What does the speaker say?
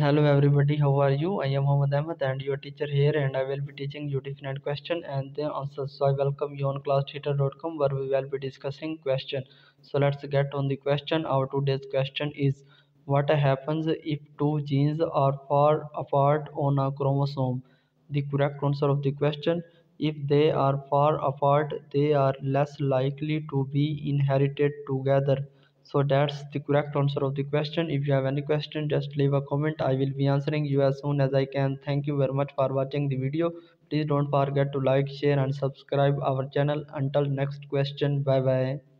Hello everybody, how are you? I am Mohammed Ahmed and your teacher here and I will be teaching you different question and their answers. So I welcome you on classtheta.com where we will be discussing question. So let's get on the question. Our today's question is what happens if two genes are far apart on a chromosome? The correct answer of the question if they are far apart they are less likely to be inherited together so that's the correct answer of the question. If you have any question just leave a comment. I will be answering you as soon as i can. Thank you very much for watching the video. Please don't forget to like share and subscribe our channel. Until next question. Bye bye